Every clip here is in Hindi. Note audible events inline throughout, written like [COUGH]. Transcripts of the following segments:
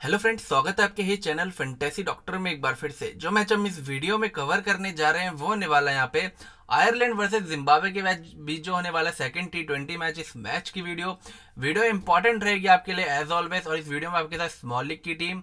हेलो फ्रेंड्स, स्वागत है आपके ही चैनल फैंटेसी डॉक्टर में एक बार फिर से। जो मैच हम इस वीडियो में कवर करने जा रहे हैं, वो होने वाला है यहाँ पे आयरलैंड वर्सेस जिम्बाब्वे के मैच बीच जो होने वाला सेकंड टी ट्वेंटी मैच इस मैच की वीडियो। वीडियो इंपॉर्टेंट रहेगी आपके लिए एज ऑलवेज और इस वीडियो में आपके साथ स्मॉल लीग की टीम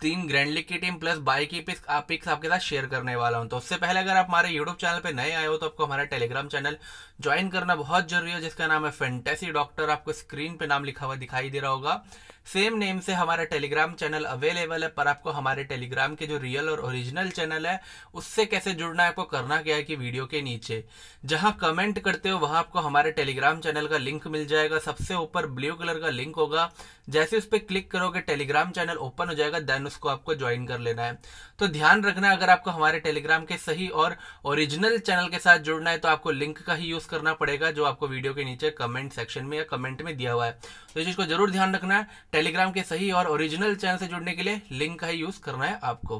तीन ग्रैंड लीग की टीम प्लस बाई की पिक्स आप पिक्स आपके साथ शेयर करने वाला हूँ। तो उससे पहले अगर आप हमारे यूट्यूब चैनल पर नए आए हो तो आपको हमारा टेलीग्राम चैनल ज्वाइन करना बहुत ज़रूरी है, जिसका नाम है फेंटेसी डॉक्टर। आपको स्क्रीन पे नाम लिखा हुआ दिखाई दे रहा होगा। सेम नेम से हमारा टेलीग्राम चैनल अवेलेबल है, पर आपको हमारे टेलीग्राम के जो रियल और ओरिजिनल चैनल है, उससे कैसे जुड़ना है, आपको करना क्या है कि वीडियो के नीचे। जहाँ कमेंट करते हो, वहाँ आपको हमारे टेलीग्राम चैनल का लिंक मिल जाएगा। सबसे ऊपर ब्लू कलर का लिंक होगा। जैसे उस पर क्लिक करोगे, टेलीग्राम चैनल ओपन हो जाएगा, देन उसको आपको ज्वाइन कर लेना है। तो ध्यान रखना, अगर आपको हमारे टेलीग्राम के सही और ओरिजिनल चैनल के साथ जुड़ना है तो आपको लिंक का ही यूज़ करना पड़ेगा जो आपको वीडियो के नीचे कमेंट सेक्शन में या कमेंट में दिया हुआ है। तो इस चीज़ को ज़रूर ध्यान रखना है। टेलीग्राम के सही और ओरिजिनल चैनल से जुड़ने के लिए लिंक का ही यूज़ करना है आपको।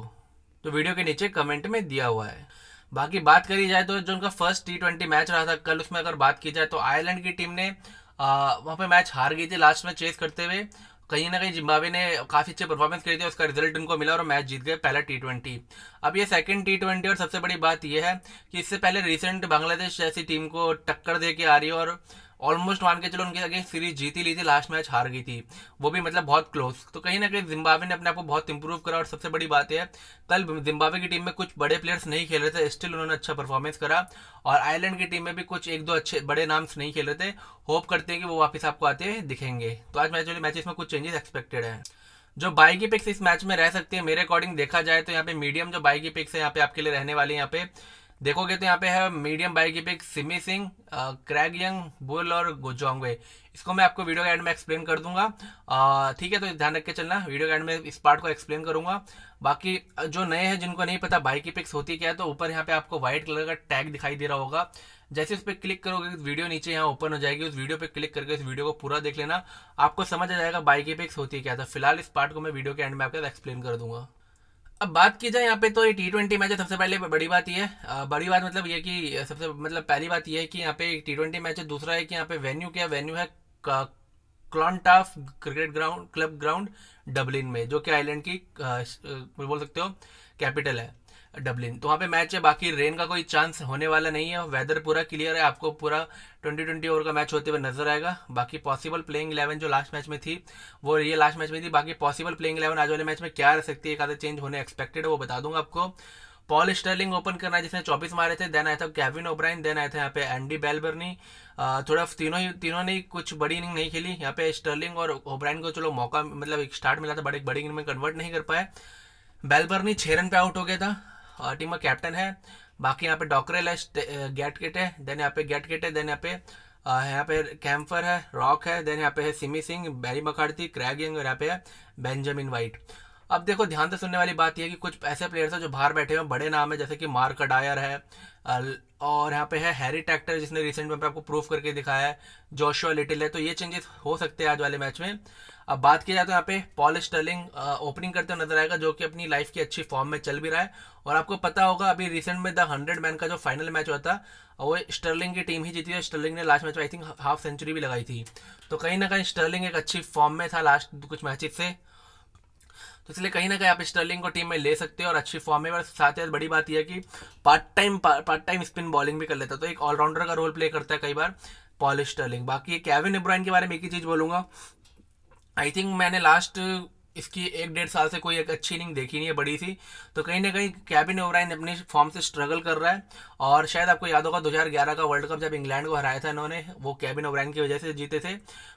तो वीडियो के नीचे कमेंट में दिया हुआ है। बाकी बात करी जाए तो जो उनका फ़र्स्ट टी मैच रहा था, कल उसमें अगर बात की जाए तो आयरलैंड की टीम ने वहाँ पे मैच हार गई थी लास्ट में चेस करते हुए। कहीं ना कहीं जिम्बावे ने काफ़ी अच्छे परफॉर्मेंस करी थी उसका रिज़ल्ट उनको मिला और मैच जीत गए पहला टी ट्वेंटी अब ये सेकंड टी ट्वेंटी और सबसे बड़ी बात यह है कि इससे पहले रिसेंट बांग्लादेश जैसी टीम को टक्कर दे के आ रही है और ऑलमोस्ट मान के चलो उनके अगेंस्ट सीरीज़ जीती ली थी लास्ट मैच हार गई थी। वो भी मतलब बहुत क्लोज तो कहीं ना कहीं जिम्बावे ने अपने आप को बहुत इंप्रूव करा और सबसे बड़ी बात है, कल जिम्बावे की टीम में कुछ बड़े प्लेयर्स नहीं खेल रहे थे स्टिल उन्होंने अच्छा परफॉर्मेंस करा। और आयरलैंड की टीम में भी कुछ एक दो अच्छे, बड़े नाम्स नहीं खेल रहे थे। होप करते हैं कि वो वापस आपको आते दिखेंगे। तो आज मैच मैचेस में कुछ चेंजेस एक्सपेक्टेड है। जो बाई की पिक्स इस मैच में रह सकती है, मेरे अकॉर्डिंग देखा जाए तो यहाँ पे मीडियम जो बाई की पिक्स है, यहाँ पे आपके लिए रहने वाली यहाँ पे। देखोगे तो यहाँ पे है मीडियम बाई की pick, Simi Singh Craig Young, Burl और गोजोंगवे। इसको मैं आपको वीडियो एंड में एक्सप्लेन कर दूँगा। ठीक है तो ध्यान रख के चलना। वीडियो के एंड में इस पार्ट को एक्सप्लेन करूँगा। बाकी जो नए हैं, जिनको नहीं पता बाई की पिक्स होती क्या है तो ऊपर यहाँ पे आपको व्हाइट कलर का टैग दिखाई दे रहा होगा। जैसे उस पर क्लिक करोगे वीडियो नीचे यहाँ ओपन हो जाएगी। उस वीडियो पे क्लिक करके इस वीडियो को पूरा देख लेना। आपको समझ आ जाएगा बाई की पिक्स होती क्या था फ़िलहाल इस पार्ट को मैं वीडियो के एंड में आपके एक्सप्लेन कर दूँगा। अब बात की जाए यहाँ पे तो ये टी ट्वेंटी मैच है, सबसे पहले बड़ी बात ये बड़ी बात मतलब ये कि सबसे मतलब पहली बात ये है कि यहाँ पे टी ट्वेंटी मैच है, दूसरा है कि यहाँ पे वेन्यू क्या वेन्यू है Clontarf cricket ground club ground Dublin में, जो कि आयरलैंड की बोल सकते हो कैपिटल है। डबलिन तो वहाँ पे मैच है, बाकी रेन का कोई चांस होने वाला नहीं है। वेदर पूरा क्लियर है, आपको पूरा ट्वेंटी ट्वेंटी ओवर का मैच होते हुए नज़र आएगा। बाकी पॉसिबल प्लेइंग इलेवन जो लास्ट मैच में थी, वो ये लास्ट मैच में थी। बाकी पॉसिबल प्लेइंग इलेवन आज वाले मैच में क्या रह सकती है, एक आधे चेंज होने एक्सपेक्टेड है, वो बता दूँगा आपको। पॉल स्टर्लिंग ओपन करना जिसने चौबीस मारे थे देन आया था कैविन ओब्राइन देन आया था यहाँ पे एंडी बेलबर्नी थोड़ा तीनों ही, तीनों ने कुछ बड़ी इनिंग नहीं खेली। यहाँ पे स्टर्लिंग और ओब्राइन को चलो मौका मतलब एक स्टार्ट मिला था, बड़े, बड़ी इनिंग में कन्वर्ट नहीं कर पाए। बेलबर्नी छह रन पे आउट हो गया था। टीम का कैप्टन है। बाकी यहाँ पे डॉकरेल है गेट किट है देन यहाँ पे गेट किट है देन यहाँ पे यहाँ पे कैम्फर है, रॉक है देन यहाँ पे है Simi Singh, Barry McCarthy Craig Young और यहाँ पे है बेंजामिन वाइट अब देखो, ध्यान से सुनने वाली बात यह है कि कुछ ऐसे प्लेयर्स हैं जो बाहर बैठे हुए बड़े नाम है, जैसे कि मार्क डायर है और यहाँ पे है हैरी टैक्टर, जिसने रिसेंट में आपको प्रूफ करके दिखाया है, जोशुआ लिटिल है तो ये चेंजेस हो सकते हैं आज वाले मैच में। अब बात की जाए तो यहाँ पे पॉल स्टर्लिंग ओपनिंग करते हुए नज़र आएगा, जो कि अपनी लाइफ की अच्छी फॉर्म में चल भी रहा है। और आपको पता होगा, अभी रिसेंट में द हंड्रेड मैन का जो फाइनल मैच हुआ था, वो स्टर्लिंग की टीम ही जीती है। स्टर्लिंग ने लास्ट मैच में आई थिंक हाफ़ सेंचुरी भी लगाई थी। तो कहीं ना कहीं स्टर्लिंग एक अच्छी फॉर्म में था लास्ट कुछ मैचेस से। तो इसलिए कहीं ना कहीं आप स्टर्लिंग को टीम में ले सकते हो और अच्छी फॉर्म में। और साथ ही बड़ी बात यह है कि part time part time spin bowling भी कर लेता है। तो एक ऑलराउंडर का रोल प्ले करता है कई बार पॉल स्टर्लिंग। बाकी कैविन इब्राहिम के बारे में एक ही चीज़ बोलूँगा। आई थिंक मैंने लास्ट इसकी एक डेढ़ साल से कोई एक अच्छी इनिंग देखी नहीं है, बड़ी सी। तो कहीं ना कहीं कैबिन ओवराइन अपने फॉर्म से स्ट्रगल कर रहा है। और शायद आपको याद होगा 2011 का वर्ल्ड कप जब इंग्लैंड को हराया था इन्होंने, वो कैबिन ओवराइन की वजह से जीते थे।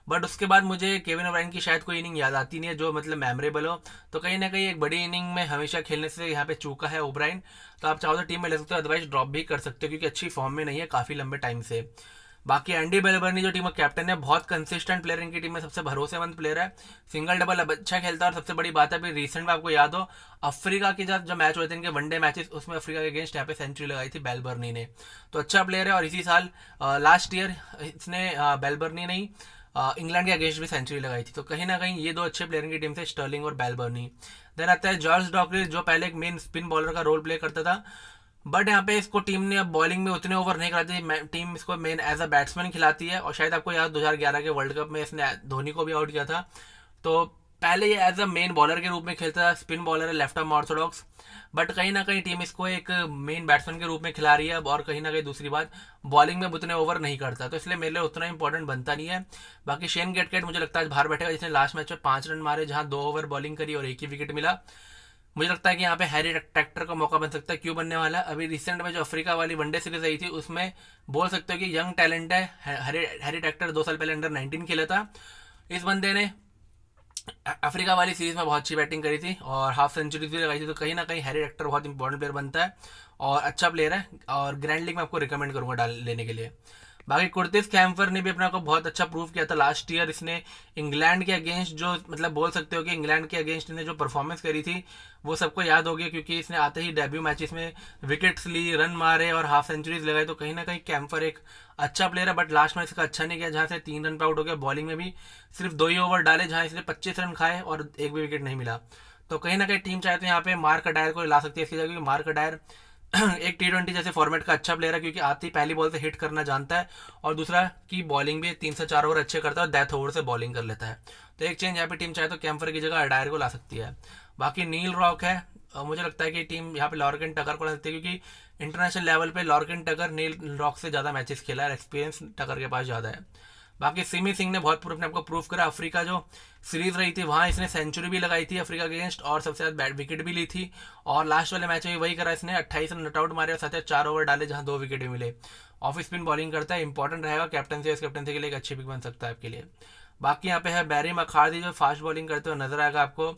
बट उसके बाद मुझे केविन ओवराइन की शायद कोई इनिंग याद आती नहीं है, जो मतलब मेमोरेबल हो। तो कहीं ना कहीं एक बड़ी इनिंग में हमेशा खेलने से यहाँ पे चूका है ओवराइन तो आप चाहो तो टीम में ले सकते हो अदरवाइज़ ड्रॉप भी कर सकते हो, क्योंकि अच्छी फॉर्म में नहीं है, काफ़ी लंबे टाइम से। बाकी एंडी बेलबर्नी जो टीम का कैप्टन है, बहुत कंसिस्टेंट प्लेयर इनकी टीम में सबसे भरोसेमंद प्लेयर है। सिंगल डबल अब अच्छा खेलता है और सबसे बड़ी बात है, अभी रिसेंट में आपको याद हो, अफ्रीका के साथ जो मैच हुए थे इनके वनडे मैचेस उसमें अफ्रीका के अगेंस्ट यहाँ पे सेंचुरी लगाई थी बेलबर्नी ने। तो अच्छा प्लेयर है और इसी साल लास्ट ईयर इसने बेलबर्नी नहीं इंग्लैंड के अगेंस्ट भी सेंचुरी लगाई थी। तो कहीं ना कहीं ये दो अच्छे प्लेयर की टीम थे स्टर्लिंग और बेलबर्नी देन आता है जॉर्ज डॉकली जो पहले एक मेन स्पिन बॉलर का रोल प्ले करता था। बट यहाँ पे इसको टीम ने अब बॉलिंग में उतने ओवर नहीं कराती। टीम इसको मेन एज अ बैट्समैन खिलाती है। और शायद आपको याद 2011 के वर्ल्ड कप में इसने धोनी को भी आउट किया था। तो पहले ये एज अ मेन बॉलर के रूप में खेलता था। स्पिन बॉलर है लेफ़्ट आर्म ऑर्थोडॉक्स बट कहीं ना कहीं टीम इसको एक मेन बैट्समैन के रूप में खिला रही है और कहीं ना कहीं दूसरी बात बॉलिंग में उतने ओवर नहीं करता। तो इसलिए मेरे लिए उतना इंपॉर्टेंट बनता नहीं है। बाकी शेन गेटकेट मुझे लगता है बाहर बैठेगा, जिसने लास्ट मैच में पाँच रन मारे, जहाँ दो ओवर बॉलिंग करी और एक ही विकेट मिला। मुझे लगता है कि यहाँ पे हैरी ट्रैक्टर का मौका बन सकता है। क्यों बनने वाला है? अभी रिसेंट में जो अफ्रीका वाली वनडे सीरीज़ आई थी, उसमें बोल सकते हो कि यंग टैलेंट है। हैरी हैरी ट्रैक्टर दो साल पहले अंडर नाइनटीन खेला था। इस बंदे ने अफ्रीका वाली सीरीज़ में बहुत अच्छी बैटिंग करी थी और हाफ़ सेंचुरी भी लगाई थी तो कहीं ना कहीं हैरी एक्टर बहुत इंपॉर्टेंट प्लेयर बनता है और अच्छा प्लेयर है और ग्रैंड लीग में आपको रिकमेंड करूँगा डाल लेने के लिए। बाकी कुर्तिस कैम्फर ने भी अपना को बहुत अच्छा प्रूव किया था। लास्ट ईयर इसने इंग्लैंड के अगेंस्ट जो मतलब बोल सकते हो कि इंग्लैंड के अगेंस्ट ने जो परफॉर्मेंस करी थी, वो सबको याद हो गया क्योंकि इसने आते ही डेब्यू मैचेस में विकेट्स ली रन मारे और हाफ़ सेंचुरीज लगाई तो कहीं ना कहीं कैम्फर एक अच्छा प्लेयर है। बट लास्ट मैच का अच्छा नहीं किया, जहाँ से तीन रन पर आउट हो गया बॉलिंग में भी सिर्फ़ दो ही ओवर डाले, जहाँ इसने पच्चीस रन खाए और एक भी विकेट नहीं मिला। तो कहीं ना कहीं टीम चाहे तो यहाँ पे मार्क अडायर को ला सकती है, इसकी जगह मार्क अडायर [CLEARS THROAT] एक टी ट्वेंटी जैसे फॉर्मेट का अच्छा प्लेयर है क्योंकि आती पहली बॉल से हिट करना जानता है और दूसरा कि बॉलिंग भी तीन से चार ओवर अच्छे करता है और डेथ ओवर से बॉलिंग कर लेता है। तो एक चेंज यहाँ पे टीम चाहे तो कैंपर की जगह अडायर को ला सकती है। बाकी नील रॉक है मुझे लगता है कि टीम यहाँ पे लॉर्किन टकर को ला सकती है क्योंकि इंटरनेशनल लेवल पे लॉर्किन टकर नील रॉक से ज़्यादा मैचेस खेला है एक्सपीरियंस टकर के पास ज़्यादा है। बाकी सिमी सिंह ने बहुत अपने आपको प्रूफ करा। अफ्रीका जो सीरीज़ रही थी, वहाँ इसने सेंचुरी भी लगाई थी अफ्रीका के अगेंस्ट और सबसे ज़्यादा बैट विकेट भी ली थी। और लास्ट वाले मैच में वही करा इसने, अट्ठाईस रन नटआउट मारे और साथ ही चार ओवर डाले जहाँ दो विकेट मिले। ऑफ़ स्पिन बॉलिंग करता है इंपॉर्टेंट रहेगा। कैप्टनसी कैप्टनसी के लिए एक अच्छी पिक बन सकता है आपके लिए। बाकी यहाँ पे है बैरी मखारदी जो फास्ट बॉलिंग करते हुए नज़र आएगा आपको।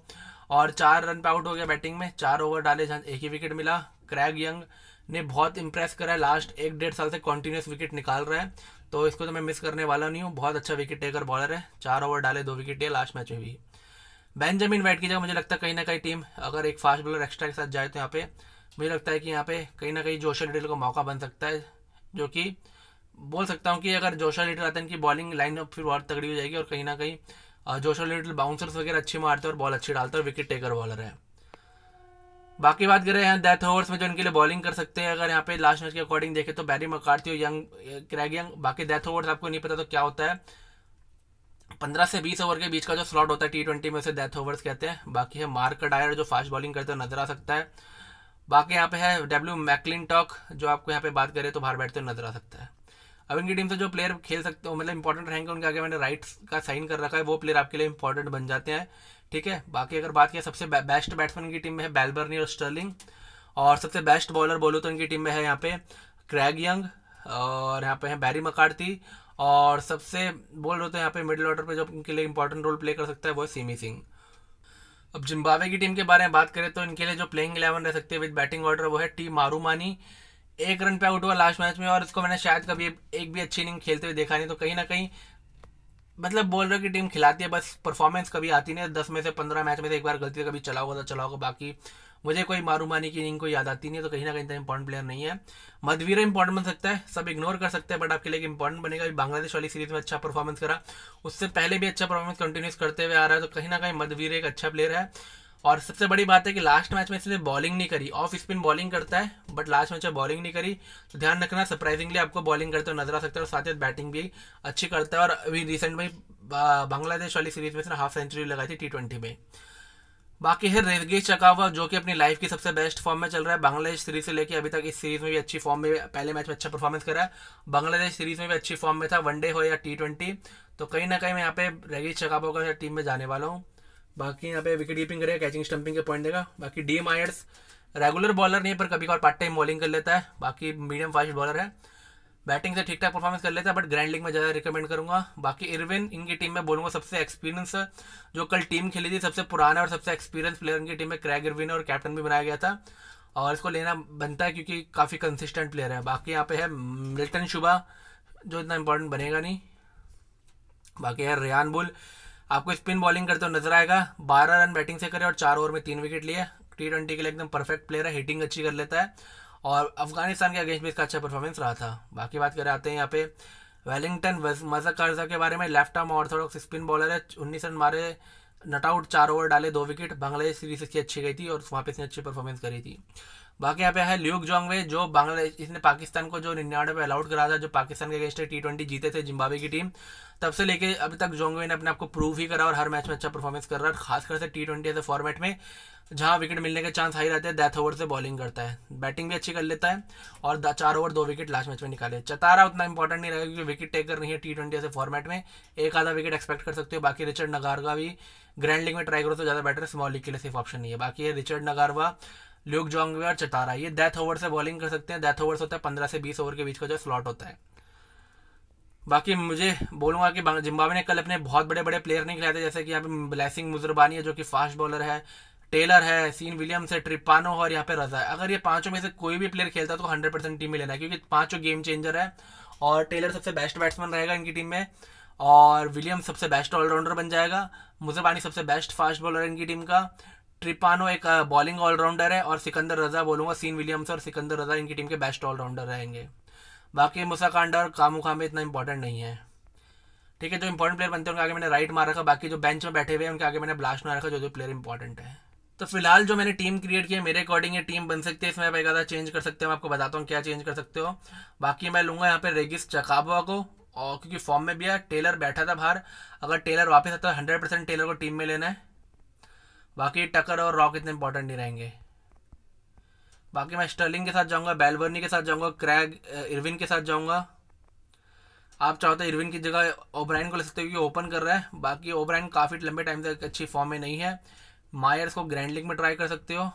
और चार रन पे आउट हो गया बैटिंग में, चार ओवर डाले जहाँ एक ही विकेट मिला। क्रैग यंग ने बहुत इंप्रेस करा है। लास्ट एक डेढ़ साल से कॉन्टिन्यूस विकेट निकाल रहा है। तो इसको तो मैं मिस करने वाला नहीं हूँ। बहुत अच्छा विकेट टेकर बॉलर है। चार ओवर डाले, दो विकेट लिया लास्ट मैच में भी। बेंजामिन वाइट की जगह मुझे लगता है कहीं ना कहीं टीम अगर एक फास्ट बॉलर एक्स्ट्रा के साथ जाए तो यहाँ पे, मुझे लगता है कि यहाँ पे कहीं ना कहीं जोशा लिटिल को मौका बन सकता है, जो कि बोल सकता हूँ कि अगर जोशा लिटिल आते हैं इनकी बॉलिंग लाइन फिर बहुत तगड़ी हो जाएगी और कहीं ना कहीं जोशा लिटिल बाउंसर्स वगैरह अच्छे मारते हैं और बॉल अच्छी डालते हैं और विकेट टेकर बॉलर है। बाकी बात करें, यहाँ डेथ ओवर्स में जो इनके लिए बॉलिंग कर सकते हैं, अगर यहाँ पे लास्ट मैच के अकॉर्डिंग देखें तो बैरी मकार्थी और यंग क्रैग यंग बाकी डेथ ओवर्स आपको नहीं पता तो क्या होता है। पंद्रह से बीस ओवर के बीच का जो स्लॉट होता है टी ट्वेंटी में उसे डेथ ओवर्स कहते हैं। बाकी है मार्क डायर जो फास्ट बॉलिंग करते हैं नज़र आ सकता है। बाकी यहाँ पे है डब्ल्यू मैकलिन टॉक जो आपको यहाँ पे बात करें तो बाहर बैठते हुए नज़र आ सकता है। अब इनकी टीम से जो प्लेयर खेल सकते हो मतलब इंपॉर्टेंट रहेंगे उनके आगे मैंने राइट का साइन कर रखा है, वो प्लेयर आपके लिए इंपॉर्टेंट बन जाते हैं। ठीक है? बाकी अगर बात किया सबसे बेस्ट बैट्समैन की टीम में है बेलबर्नी और स्टर्लिंग और सबसे बेस्ट बॉलर बोलो तो इनकी टीम में है यहाँ पे क्रैग यंग और यहाँ पे है बैरी मकार्थी और सबसे, बोल रहे तो यहाँ पे मिडिल ऑर्डर पे जो इनके लिए इंपॉर्टेंट रोल प्ले कर सकता है वो है सीमी सिंह अब जिम्बावे की टीम के बारे में बात करें तो इनके लिए जो प्लेइंग इलेवन रह सकते हैं विद बैटिंग ऑर्डर वो है टी मारूमानी एक रन पे आउट हुआ लास्ट मैच में और इसको मैंने शायद कभी एक भी अच्छी इनिंग खेलते हुए देखा नहीं तो कहीं ना कहीं मतलब बोल रहे कि टीम खिलाती है, बस परफॉर्मेंस कभी आती नहीं, दस में से पंद्रह मैच में से एक बार गलती है कभी चला होगा तो चला होगा, बाकी मुझे कोई मारू मानी की इनिंग को याद आती नहीं तो कहीं ना कहीं इतना इंपॉर्टेंट प्लेयर नहीं है। मधवीर इंपॉर्टेंट बन सकता है, सब इग्नोर कर सकते हैं बट आपके लिए इंपॉर्टेंट बनेगा, अभी बांग्लादेश वाली सीरीज़ में अच्छा परफॉर्मेंस करा। उससे पहले भी अच्छा परफॉर्मेंस कंटिन्यूस करते हुए आ रहा है तो कहीं ना कहीं मधवीर एक अच्छा प्लेयर है। और सबसे बड़ी बात है कि लास्ट मैच में इसने बॉलिंग नहीं करी। ऑफ़ स्पिन बॉलिंग करता है बट लास्ट मैच में बॉलिंग नहीं करी। तो ध्यान रखना सरप्राइजिंगली आपको बॉलिंग करते हुए नज़र आ सकता है और साथ ही बैटिंग भी अच्छी करता है। और अभी रिसेंट में बांग्लादेश वाली सीरीज़ में इसने हाफ़ सेंचुरी लगाई थी टी में। बाकी है रेगेश चकावा, जो कि अपनी लाइफ की सबसे बेस्ट फॉर्म में चल रहा है। बांग्लादेश सीरीज़ से लेके अभी तक इस सीरीज़ में भी अच्छी फॉर्म में, पहले मैच में अच्छा परफॉर्मेंस करा है। बांग्लादेश सीरीज़ में भी अच्छी फॉर्म में था वनडे हो या टी ट्वेंटी तो कहीं ना कहीं मैं यहाँ पे रेगेश चकावा का टीम में जाने वाला हूँ। बाकी यहाँ पे विकेट कीपिंग करेगा कैचिंग स्टंपिंग के पॉइंट देगा। बाकी डी मायर्स रेगुलर बॉलर नहीं है पर कभी कभार पार्ट टाइम बॉलिंग कर लेता है। बाकी मीडियम फास्ट बॉलर है। बैटिंग से ठीक ठाक परफॉर्मेंस कर लेता है बट ग्रैंड लीग में ज़्यादा रिकमेंड करूँगा। बाकी इरविन इनकी टीम में बोलूँगा सबसे एक्सपीरियंस जो कल टीम खेली थी, सबसे पुराना और सबसे एक्सपीरियंस प्लेयर इनकी टीम में क्रैग इरविन और कैप्टन भी बनाया गया था। और इसको लेना बनता है क्योंकि काफ़ी कंसिस्टेंट प्लेयर है। बाकी यहाँ पे है मिल्टन शुभा जो इतना इंपॉर्टेंट बनेगा नहीं। बाकी है रियान बुल आपको स्पिन बॉलिंग करते हुए नज़र आएगा। बारह रन बैटिंग से करे और चार ओवर में तीन विकेट लिए। टी ट्वेंटी के लिए एकदम परफेक्ट प्लेयर है। हिटिंग अच्छी कर लेता है। और अफ़गानिस्तान के अगेंस्ट भी इसका अच्छा परफॉर्मेंस रहा था। बाकी बात कर, आते हैं यहाँ पे वेलिंगटन मजक कर्जा के बारे में। Left arm orthodox spin bowler है। उन्नीस रन मारे नट आउट चार ओवर डाले, दो विकेट बांग्लादेश सीरीज़ इसकी अच्छी गई थी और वहाँ पे इसने अच्छी परफॉर्मेंस करी थी। बाकी यहाँ पे है ल्यूक जोंगवे, जो बांग्लादेश, इसने पाकिस्तान को जो निन्यानवे पे अलाउट करा था, जो पाकिस्तान के अगेंस्ट टी ट्वेंटी जीते थे, जिम्बाब्वे की टीम तब से लेके अभी तक जोंगवे ने अपने आपको प्रूव ही करा और हर मैच में अच्छा परफॉर्मेंस कर रहा है खासकर से टी ट्वेंटी ऐसे फॉर्मेट में, जहाँ विकेट मिलने के चांस हाई रहते हैं डेथ ओवर से बॉलिंग करता है। बैटिंग भी अच्छी कर लेता है, और चार ओवर दो विकेट लास्ट मैच में निकाले चतारा उतना इंपॉर्टेंट नहीं रहेगा, क्योंकि विकेट टेकर नहीं है टी ट्वेंटी ऐसे फॉर्मेट में, एक आधा विकेट एक्सपेक्ट कर सकते हो, बाकी रिचर्ड नगारवा भी ग्रैंड लीग में ट्राई करो तो ज़्यादा बेटर स्मॉल लीग के लिए सिर्फ़ ऑप्शन नहीं है। बाकी है रिचर्ड नगारवा ल्यूक जोंगवे और चतारा, ये डेथ ओवर से बॉलिंग कर सकते हैं। डेथ ओवर्स होता है पंद्रह से बीस ओवर के बीच का जो स्लॉट होता है। बाकी मुझे बोलूँगा कि जिम्बाब्वे ने कल अपने बहुत बड़े बड़े प्लेयर नहीं खिलाए थे, जैसे कि यहाँ पे ब्लैसिंग मुजरबानी है, जो कि फास्ट बॉलर है टेलर है सीन विलियम्स है ट्रिपानो और यहाँ पे रजा है। अगर ये पाँचों में से कोई भी प्लेयर खेलता तो हंड्रेड परसेंट टीम में लेना है, क्योंकि पाँचों गेम चेंजर है, और टेलर सबसे बेस्ट बैट्समैन रहेगा इनकी टीम में, और विलियम्स सबसे बेस्ट ऑलराउंडर बन जाएगा मुजरबानी सबसे बेस्ट फास्ट बॉलर है इनकी टीम का ट्रिपानो एक बॉलिंग ऑलराउंडर है और सिकंदर रजा बोलूँगा, सीन विलियम्स और सिकंदर रजा इनकी टीम के बेस्ट ऑलराउंडर रहेंगे। बाकी मुसा कांडा और कामू खामे इतना इंपॉर्टेंट नहीं है। ठीक है, जो इंपॉर्टेंट प्लेयर बनते हैं, उनके आगे मैंने राइट मार रखा बाकी जो बेंच में बैठे हुए हैं, उनके आगे मैंने ब्लास्ट मार रखा जो जो प्लेयर इंपॉर्टेंट है। तो फ़िलहाल जो मैंने टीम क्रिएट किया मेरे अकॉर्डिंग ये टीम बन सकती है, इसमें आप एक चेंज कर सकते हो आपको बताता हूँ क्या चेंज कर सकते हो। बाकी मैं लूँगा यहाँ पे रेगिस चकाबवा को, और क्योंकि फॉर्म में भी है टेलर बैठा था बाहर। अगर टेलर वापस आता है हंड्रेड परसेंट टेलर को टीम में लेना है। बाकी टकर और रॉक इतने इंपॉर्टेंट नहीं रहेंगे। बाकी मैं स्टर्लिंग के साथ जाऊँगा बेलवर्नी के साथ जाऊँगा, क्रैग इरविन के साथ जाऊँगा। आप चाहो तो इरविन की जगह ओब्राइन को ले सकते हो क्योंकि ओपन कर रहा है। बाकी ओब्राइन काफ़ी लंबे टाइम से अच्छी फॉर्म में नहीं है। मायर्स को ग्रैंड लीग में ट्राई कर सकते हो।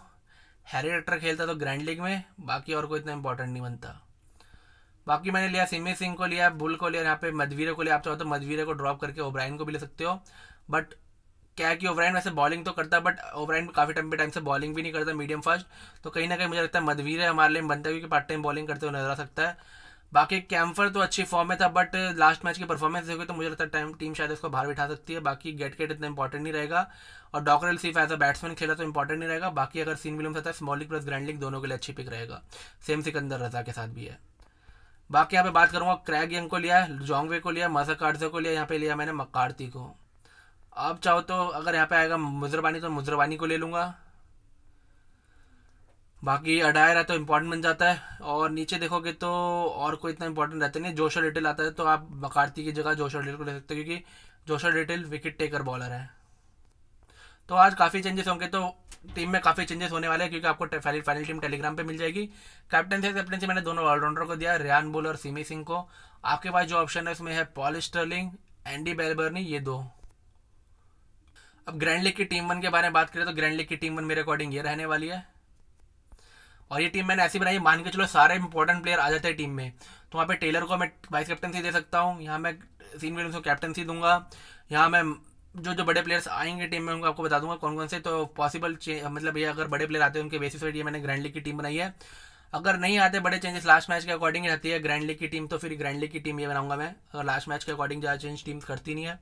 हैरी डक्टर खेलता तो ग्रैंड लीग में, बाकी और कोई इतना इंपॉर्टेंट नहीं बनता। बाकी मैंने लिया सिमी सिंह को लिया, बुल को लिया यहाँ पे मदवीरे को लिया। आप चाहो तो मदवीरे को ड्रॉप करके ओब्राइन को भी ले सकते हो। बट क्या है कि ओवराइन वैसे बॉलिंग तो करता है बट ओवराइन काफ़ी टाइम पे टाइम से बॉलिंग भी नहीं करता मीडियम फास्ट तो कहीं ना कहीं मुझे लगता है मदवीर है हमारे लिए बनता है क्योंकि पार्ट टाइम बॉलिंग करते हुए नज़र आ सकता है. बाकी कैम्फर तो अच्छी फॉर्म में था बट लास्ट मैच की परफॉर्मेंस देखो तो मुझे लगता है टाइम टीम शायद इसको बाहर बिठा सकती है. बाकी गेट गेट इतना इंपॉर्टेंट नहीं रहेगा. और डॉक्टर सिर्फ़ एज अ बैट्समैन खेला तो इंपॉर्टेंट नहीं रहेगा. बाकी अगर सीन विलियम्स आता है small league plus grand league दोनों के लिए अच्छी पिक रहेगा. सेम सिकंदर रजा के साथ भी है. बाकी यहाँ पे बात करूँगा क्रैग यंग को लिया जोंगवे को लिया मज़ा कार्डे को लिया, यहाँ पे लिया मैंने मकार्ती को. आप चाहो तो अगर यहाँ पे आएगा मुजरबानी तो मुजरबानी को ले लूँगा। बाकी अडायर तो इम्पोर्टेंट बन जाता है। और नीचे देखोगे तो और कोई इतना इंपॉर्टेंट रहता नहीं। जोशर डिटेल आता है तो आप मकारती की जगह जोशर डिटेल को ले सकते हो, क्योंकि जोशर डिटेल विकेट टेकर बॉलर है। तो आज काफ़ी चेंजेस होंगे तो टीम में काफ़ी चेंजेस होने वाले हैं, क्योंकि आपको फाइनल फाइनल टीम टेलीग्राम पे मिल जाएगी। कैप्टन से कैप्टन से मैंने दोनों ऑलराउंडर को दिया रियान बुल और सिमी सिंह को। आपके पास जो ऑप्शन है, उसमें है पॉल स्टर्लिंग एंडी बेलबर्नी ये दो। अब ग्रैंड लीग की टीम वन के बारे में बात करें तो ग्रैंड लीग की टीम वन मेरे अकॉर्डिंग ये रहने वाली है। और ये टीम मैंने ऐसी बनाई, मान के चलो सारे इंपॉर्टेंट प्लेयर आ जाते हैं टीम में। तो वहाँ पे टेलर को मैं वाइस कैप्टनसी दे सकता हूँ। यहाँ मैं सीन विलियम्स को कैप्टनसी दूँगा। यहाँ मैं जो जो बड़े प्लेयर्स आएँगे टीम में, उनको आपको बता दूँगा कौन कौन से। तो पॉसिबल मतलब ये अगर बड़े प्लेयर आते हैं, उनके बेसिस पर ये मैंने ग्रैंड लीग की टीम बनाई है। अगर नहीं आते, बड़े चेंजेस लास्ट मैच के अकॉर्डिंग रहती है। ग्रैंड लीग की टीम तो फिर ग्रैंड लीग की टीम ये बनाऊँगा मैं। अगर लास्ट मैच के अकॉर्डिंग ज़्यादा चेंज टीम करती नहीं है।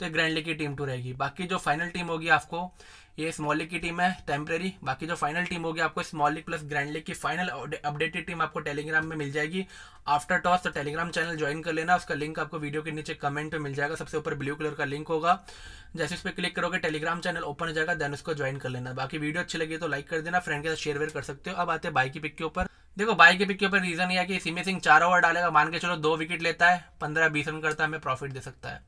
तो ग्रैंड लीग की टीम टू रहेगी। बाकी जो फाइनल टीम होगी आपको, ये स्मॉल लीग की टीम है टेम्प्रेरी बाकी जो फाइनल टीम होगी आपको small league plus grand league की फाइनल अपडेटेड टीम आपको टेलीग्राम में मिल जाएगी। आफ्टर टॉस तो टेलीग्राम चैनल ज्वाइन कर लेना। उसका लिंक आपको वीडियो के नीचे कमेंट में मिल जाएगा। सबसे ऊपर ब्लू कलर का लिंक होगा। जैसे उस पर क्लिक करोगे टेलीग्राम चैनल ओपन हो जाएगा देन उसको ज्वाइन कर लेना। बाकी वीडियो अच्छी लगी तो लाइक कर देना। फ्रेंड के साथ शेयर वेयर कर सकते हो। अब आते हैं बाई की पिक के ऊपर। देखो, बाई के पिक के ऊपर रीजन यह है कि सिमी सिंह चार ओवर डालेगा, मान के चलो दो विकेट लेता है, पंद्रह बीस रन करता है, हमें प्रॉफिट दे सकता है।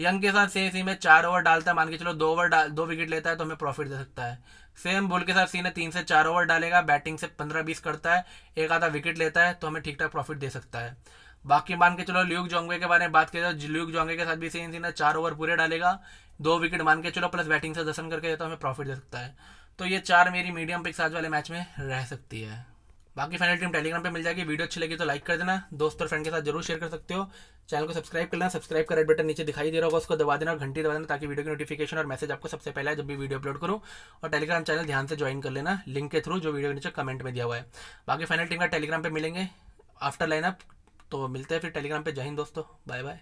यंग के साथ सेम सी में चार ओवर डालता है, मान के चलो दो ओवर डाल, दो विकेट लेता है तो हमें प्रॉफिट दे सकता है। सेम बुल के साथ सी ने तीन से चार ओवर डालेगा बैटिंग से पंद्रह बीस करता है, एक आधा विकेट लेता है तो हमें ठीक ठाक प्रॉफिट दे सकता है। बाकी मान के चलो ल्यूक जोंगे के बारे में बात करें तो ल्यूक जोंगे के साथ भी सेम सी ने चार ओवर पूरे डालेगा, दो विकेट मान के चलो प्लस बैटिंग से दर्शन करके देता तो हमें प्रॉफिट दे सकता है। तो ये चार मेरी मीडियम पिक्स आज वाले मैच में रह सकती है। बाकी फाइनल टीम टेलीग्राम पे मिल जाएगी। वीडियो अच्छी लगी तो लाइक कर देना। दोस्त और फ्रेंड के साथ ज़रूर शेयर कर सकते हो। चैनल को सब्सक्राइब कर लेना सब्सक्राइब का रेड बटन नीचे दिखाई दे रहा होगा, उसको दबा देना और घंटी दबा देना ताकि वीडियो की नोटिफिकेशन और मैसेज आपको सबसे पहले जब भी वीडियो अपलोड करूँ। और टेलीग्राम चैनल ध्यान से ज्वाइन कर लेना। लिंक के थ्रू जो वीडियो नीचे कमेंट में दिया हुआ है। बाकी फाइनल टीम का टेलीग्राम पर मिलेंगे। आफ्टर लाइनअप तो मिलते हैं फिर टेलीग्राम पर जय हिंद दोस्तों। Bye bye